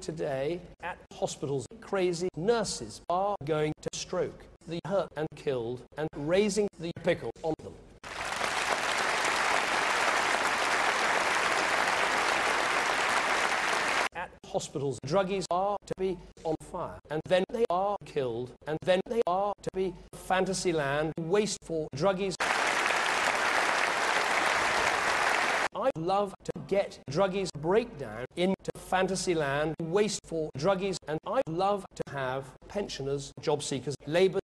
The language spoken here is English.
today at hospitals. Crazy nurses are going to stroke the hurt and killed and raising the pickle on them. At hospitals, druggies are to be on fire, and then they are killed, and then they are to be fantasy land, waste for druggies. Love to get druggies breakdown into fantasy land, waste for druggies, and I love to have pensioners, job seekers, labour